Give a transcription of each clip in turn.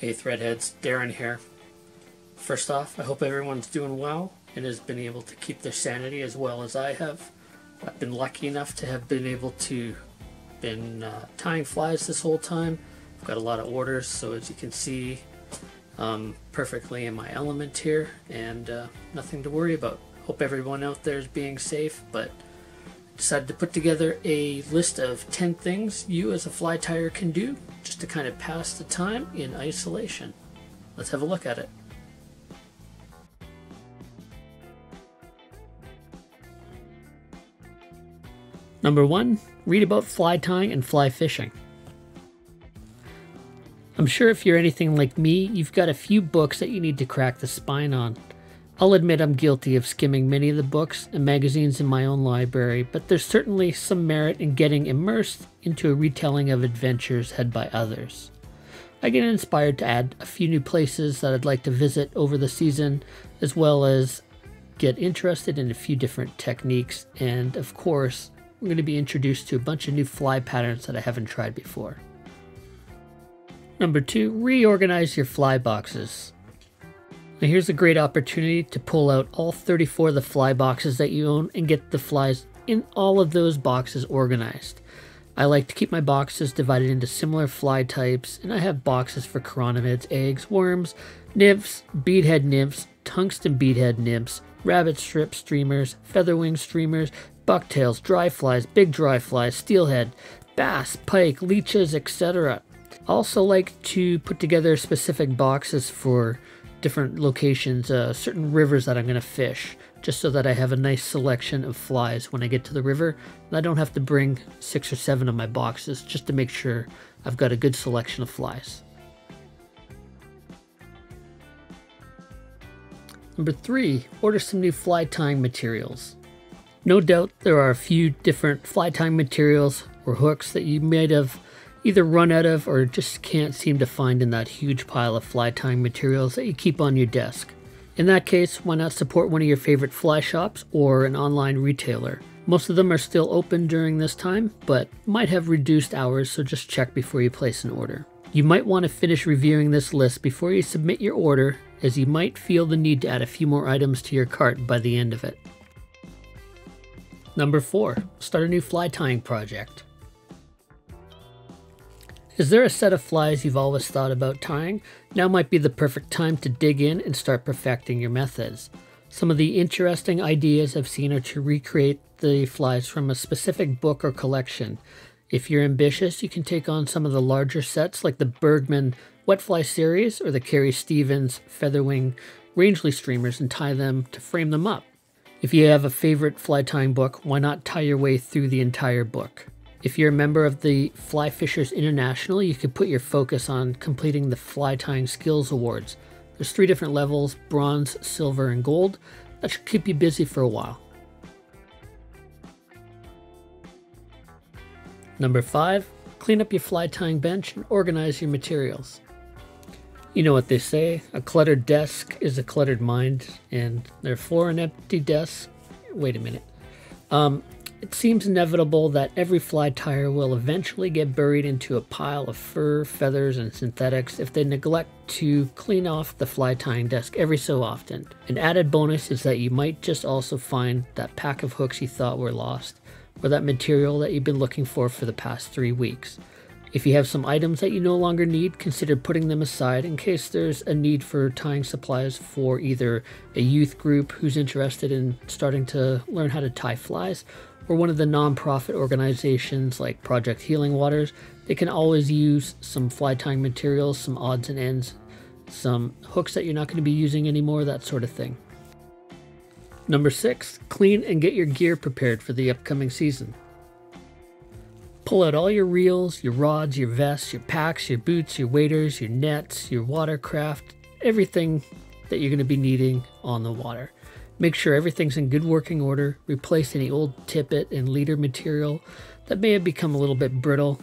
Hey Threadheads, Darren here. First off, I hope everyone's doing well and has been able to keep their sanity as well as I have. I've been lucky enough to have been able to been uh, tying flies this whole time. I've got a lot of orders, so as you can see, um, perfectly in my element here and uh, nothing to worry about. Hope everyone out there is being safe, but decided to put together a list of 10 things you as a fly tyer can do just to kind of pass the time in isolation. Let's have a look at it. Number one, read about fly tying and fly fishing. I'm sure if you're anything like me, you've got a few books that you need to crack the spine on. I'll admit I'm guilty of skimming many of the books and magazines in my own library, but there's certainly some merit in getting immersed into a retelling of adventures had by others. I get inspired to add a few new places that I'd like to visit over the season, as well as get interested in a few different techniques, and of course, I'm going to be introduced to a bunch of new fly patterns that I haven't tried before. Number two, reorganize your fly boxes. Now here's a great opportunity to pull out all 34 of the fly boxes that you own and get the flies in all of those boxes organized. I like to keep my boxes divided into similar fly types, and I have boxes for chironomids, eggs, worms, nymphs, beadhead nymphs, tungsten beadhead nymphs, rabbit strip streamers, featherwing streamers, bucktails, dry flies, big dry flies, steelhead, bass, pike, leeches, etc. Also like to put together specific boxes for different locations, uh, certain rivers that I'm going to fish, just so that I have a nice selection of flies when I get to the river. And I don't have to bring six or seven of my boxes just to make sure I've got a good selection of flies. Number three, order some new fly tying materials. No doubt there are a few different fly tying materials or hooks that you might have either run out of or just can't seem to find in that huge pile of fly tying materials that you keep on your desk. In that case, why not support one of your favorite fly shops or an online retailer? Most of them are still open during this time, but might have reduced hours, so just check before you place an order. You might want to finish reviewing this list before you submit your order, as you might feel the need to add a few more items to your cart by the end of it. Number 4. Start a new fly tying project. Is there a set of flies you've always thought about tying? Now might be the perfect time to dig in and start perfecting your methods. Some of the interesting ideas I've seen are to recreate the flies from a specific book or collection. If you're ambitious, you can take on some of the larger sets like the Bergman Wet Fly series or the Carrie Stevens Featherwing Rangeley streamers and tie them to frame them up. If you have a favorite fly tying book, why not tie your way through the entire book? If you're a member of the Fly Fishers International, you could put your focus on completing the Fly Tying Skills Awards. There's three different levels bronze, silver, and gold. That should keep you busy for a while. Number five, clean up your fly tying bench and organize your materials. You know what they say a cluttered desk is a cluttered mind, and therefore an empty desk. Wait a minute. Um, it seems inevitable that every fly tyer will eventually get buried into a pile of fur, feathers, and synthetics if they neglect to clean off the fly tying desk every so often. An added bonus is that you might just also find that pack of hooks you thought were lost, or that material that you've been looking for for the past three weeks. If you have some items that you no longer need, consider putting them aside in case there's a need for tying supplies for either a youth group who's interested in starting to learn how to tie flies or one of the nonprofit organizations like Project Healing Waters, they can always use some fly tying materials, some odds and ends, some hooks that you're not going to be using anymore, that sort of thing. Number six, clean and get your gear prepared for the upcoming season. Pull out all your reels, your rods, your vests, your packs, your boots, your waders, your nets, your watercraft, everything that you're going to be needing on the water. Make sure everything's in good working order. Replace any old tippet and leader material that may have become a little bit brittle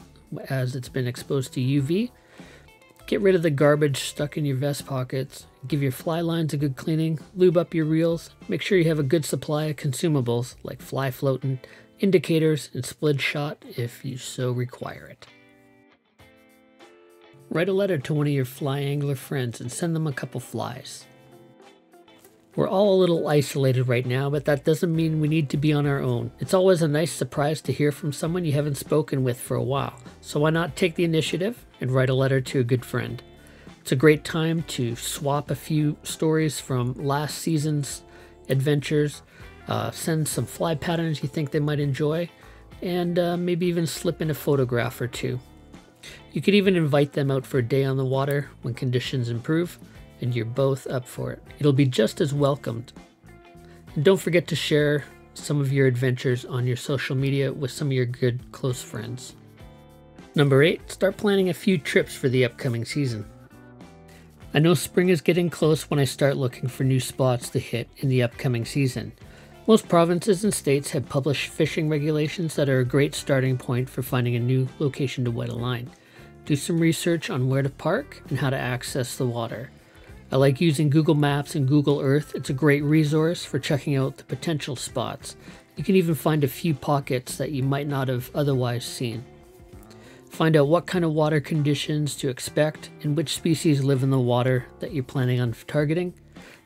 as it's been exposed to UV. Get rid of the garbage stuck in your vest pockets. Give your fly lines a good cleaning. Lube up your reels. Make sure you have a good supply of consumables like fly floatant, indicators, and split shot if you so require it. Write a letter to one of your fly angler friends and send them a couple flies. We're all a little isolated right now, but that doesn't mean we need to be on our own. It's always a nice surprise to hear from someone you haven't spoken with for a while, so why not take the initiative and write a letter to a good friend? It's a great time to swap a few stories from last season's adventures, uh, send some fly patterns you think they might enjoy, and uh, maybe even slip in a photograph or two. You could even invite them out for a day on the water when conditions improve and you're both up for it. It'll be just as welcomed. And don't forget to share some of your adventures on your social media with some of your good close friends. Number 8, start planning a few trips for the upcoming season. I know spring is getting close when I start looking for new spots to hit in the upcoming season. Most provinces and states have published fishing regulations that are a great starting point for finding a new location to wet a line. Do some research on where to park and how to access the water. I like using Google Maps and Google Earth. It's a great resource for checking out the potential spots. You can even find a few pockets that you might not have otherwise seen. Find out what kind of water conditions to expect and which species live in the water that you're planning on targeting.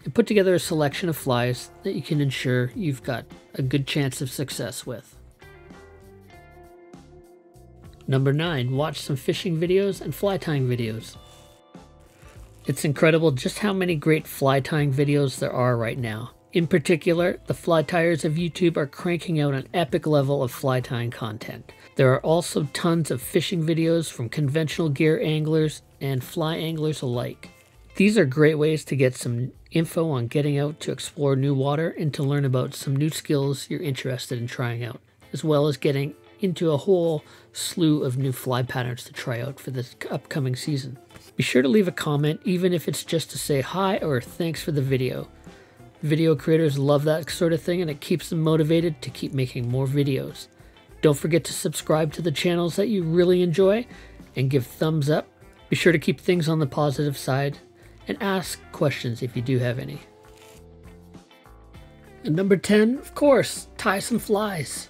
And put together a selection of flies that you can ensure you've got a good chance of success with. Number 9. Watch some fishing videos and fly tying videos. It's incredible just how many great fly tying videos there are right now. In particular, the fly tyers of YouTube are cranking out an epic level of fly tying content. There are also tons of fishing videos from conventional gear anglers and fly anglers alike. These are great ways to get some info on getting out to explore new water and to learn about some new skills you're interested in trying out, as well as getting into a whole slew of new fly patterns to try out for this upcoming season. Be sure to leave a comment, even if it's just to say hi or thanks for the video. Video creators love that sort of thing and it keeps them motivated to keep making more videos. Don't forget to subscribe to the channels that you really enjoy and give thumbs up. Be sure to keep things on the positive side and ask questions if you do have any. And number 10, of course, tie some flies.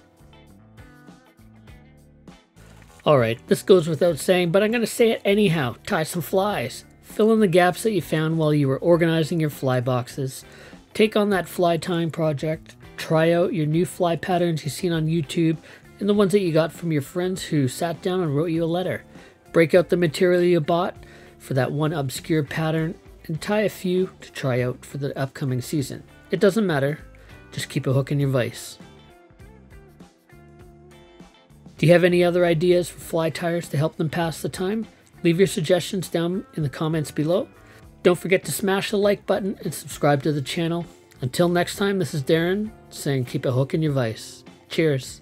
Alright, this goes without saying, but I'm going to say it anyhow. Tie some flies. Fill in the gaps that you found while you were organizing your fly boxes. Take on that fly tying project. Try out your new fly patterns you've seen on YouTube and the ones that you got from your friends who sat down and wrote you a letter. Break out the material you bought for that one obscure pattern and tie a few to try out for the upcoming season. It doesn't matter, just keep a hook in your vise. Do you have any other ideas for fly tyers to help them pass the time? Leave your suggestions down in the comments below. Don't forget to smash the like button and subscribe to the channel. Until next time, this is Darren saying keep a hook in your vise. Cheers.